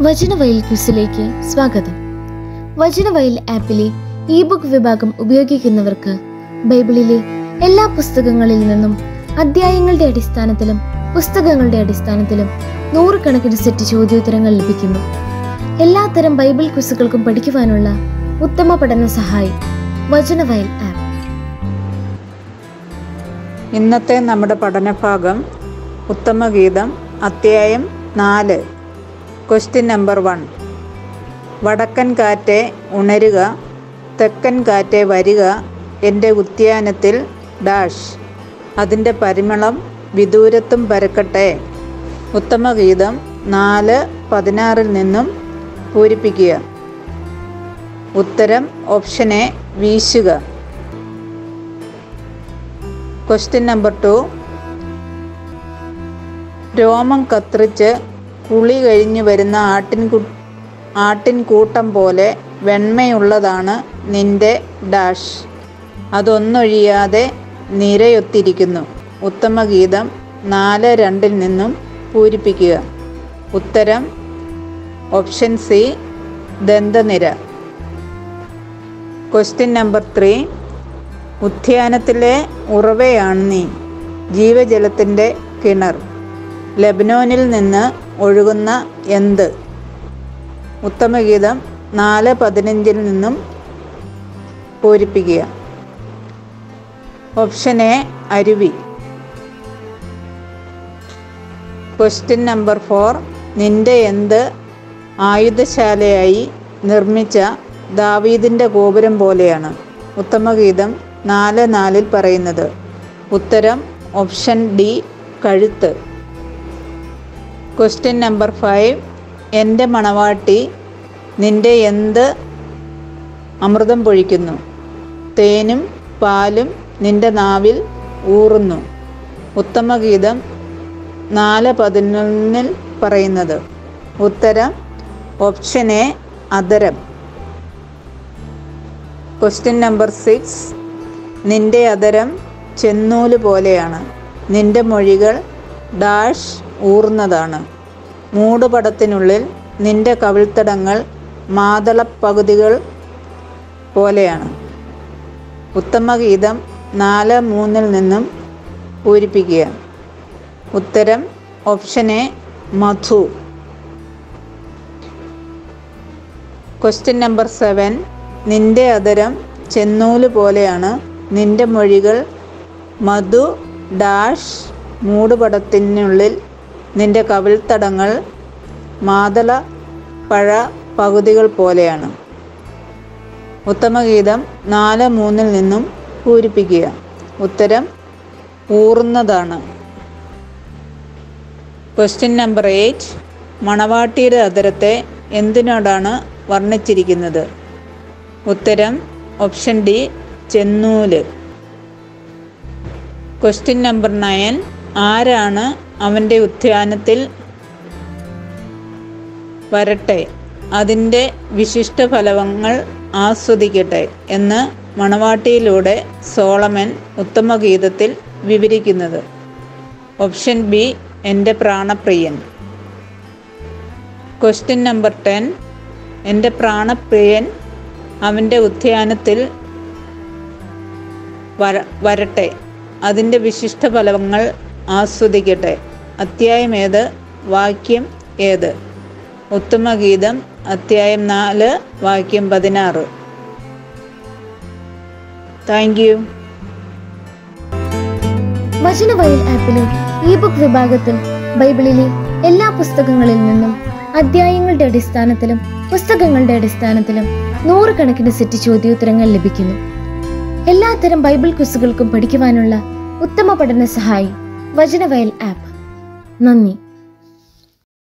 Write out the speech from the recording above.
വചനവയൽ ക്വിസിലേക്ക് സ്വാഗതം. വചനവയൽ ആപ്പിലെ E book വിഭാഗം ഉപയോഗിക്കുന്നവർക്ക് ബൈബിളിലെ എല്ലാ പുസ്തകങ്ങളിൽ നിന്നും അധ്യായങ്ങളുടെ അടിസ്ഥാനത്തിലും പുസ്തകങ്ങളുടെ അടിസ്ഥാനത്തിലും നൂറുകണക്കിന് സെറ്റ് ചോദ്യോത്തരങ്ങൾ ലഭിക്കുന്നു. എല്ലാത്തരം ബൈബിൾ ക്വിസുകൾക്കും പഠിക്കുവാനുള്ള ഉത്തമ പഠന സഹായി വചനവയൽ ആപ്പ്. ഇന്നത്തെ നമ്മുടെ പഠനഭാഗം ഉത്തമഗീതം അധ്യായം നാല്. ക്വസ്റ്റ്യൻ നമ്പർ വൺ വടക്കൻ കാറ്റെ ഉണരുക തെക്കൻ കാറ്റെ വരിക എന്റെ ഉദ്യാനത്തിൽ ഡാഷ്. അതിന്റെ പരിമളം വിദൂരത്തും പരക്കട്ടെ. ഉത്തമഗീതം നാല് പതിനാറിൽ നിന്നും പൂരിപ്പിക്കുക. ഉത്തരം ഓപ്ഷനെ വീശുക. ക്വസ്റ്റ്യൻ നമ്പർ ടു രോമം കത്രിച്ച് കുളി കഴിഞ്ഞു വരുന്ന ആട്ടിൻകു ആട്ടിൻകൂട്ടം പോലെ വെണ്മയുള്ളതാണ് നിന്റെ ഡാഷ്. അതൊന്നൊഴിയാതെ നിരയൊത്തിരിക്കുന്നു. ഉത്തമഗീതം നാല് രണ്ടിൽ നിന്നും പൂരിപ്പിക്കുക. ഉത്തരം option C ദന്തനിര. Question number three. ഉദ്യാനത്തിലെ ഉറവയാണ് നീ. ജീവജലത്തിന്റെ കിണർ. ലബനോനിൽ നിന്ന് ഒഴുകുന്ന എന്ത്? ഉത്തമഗീതം നാല് പതിനഞ്ചിൽ നിന്നും പൂരിപ്പിക്കുക. ഓപ്ഷൻ എ അരുവി. ക്വസ്റ്റ്യൻ നമ്പർ ഫോർ നിന്റെ എന്ത് ആയുധശാലയായി നിർമ്മിച്ച ദാവീദിന്റെ ഗോപുരം പോലെയാണ്. ഉത്തമഗീതം നാല് നാലിൽ പറയുന്നത്. ഉത്തരം ഓപ്ഷൻ ഡി കഴുത്ത്. ക്വസ്റ്റ്യൻ നമ്പർ ഫൈവ് എന്റെ മണവാട്ടി നിന്റെ എന്ത് അമൃതം പൊഴിക്കുന്നു? തേനും പാലും നിന്റെ നാവിൽ ഊറുന്നു. ഉത്തമഗീതം നാല് പതിനൊന്നിൽ പറയുന്നത്. ഉത്തരം ഓപ്ഷൻ എ അതരം ക്വസ്റ്റ്യൻ നമ്പർ സിക്സ് നിന്റെ അതരം ചെന്നൂൽ പോലെയാണ്. നിന്റെ മൊഴികൾ ഡാഷ് ഊർന്നതാണ്. മൂടുപടത്തിനുള്ളിൽ നിന്റെ കവിൾത്തടങ്ങൾ മാതളപ്പകുതികൾ പോലെയാണ്. ഉത്തമഗീതം നാല് മൂന്നിൽ നിന്നും പൂരിപ്പിക്കുക. ഉത്തരം ഓപ്ഷൻ എ മധു. ക്വസ്റ്റ്യൻ നമ്പർ സെവൻ നിന്റെ അതരം ചെന്നൂൽ പോലെയാണ്. നിന്റെ മൊഴികൾ മധു ഡാഷ് മൂടുപടത്തിനുള്ളിൽ നിന്റെ കവിൾത്തടങ്ങൾ മാതള പഴ പകുതികൾ പോലെയാണ്. ഉത്തമഗീതം നാല് മൂന്നിൽ നിന്നും പൂരിപ്പിക്കുക. ഉത്തരം ഊർന്നതാണ്. ക്വസ്റ്റ്യൻ നമ്പർ എയ്റ്റ് മണവാട്ടിയുടെ അതരത്തെ എന്തിനോടാണ് വർണിച്ചിരിക്കുന്നത്? ഉത്തരം ഓപ്ഷൻ ഡി ചെന്നൂൽ. ക്വസ്റ്റ്യൻ നമ്പർ നയൻ ആരാണ് അവന്റെ ഉദ്യാനത്തിൽ വരട്ടെ? അതിന്റെ വിശിഷ്ട ഫലങ്ങൾ ആസ്വദിക്കട്ടെ എന്ന് മണവാട്ടിയിലൂടെ സോളമൻ ഉത്തമഗീതത്തിൽ വിവരിക്കുന്നത്. ഓപ്ഷൻ ബി എന്റെ പ്രാണപ്രിയൻ. ക്വസ്റ്റ്യൻ നമ്പർ ടെൻ എന്റെ പ്രാണപ്രിയൻ അവന്റെ ഉദ്യാനത്തിൽ വര വരട്ടെ. അതിന്റെ വിശിഷ്ട ഫലങ്ങൾ ആസ്വദിക്കട്ടെ. അധ്യായം ഏത്? വാക്യം ഏത്? ഉത്തമഗീതം അധ്യായം നാല് വാക്യം പതിനാറ്. താങ്ക് യു വചനവയൽ ആപ്പിലെ ഇ ബുക്ക് വിഭാഗത്തിൽ ബൈബിളിലെ എല്ലാ പുസ്തകങ്ങളിൽ നിന്നും അധ്യായങ്ങളുടെ അടിസ്ഥാനത്തിലും പുസ്തകങ്ങളുടെ അടിസ്ഥാനത്തിലും നൂറുകണക്കിന് സെറ്റ് ചോദ്യോത്തരങ്ങൾ ലഭിക്കുന്നു. എല്ലാത്തരം ബൈബിൾ ക്വിസുകൾക്കും പഠിക്കുവാനുള്ള ഉത്തമ പഠന സഹായി വചനവയൽ ആപ്പ്. നന്ദി.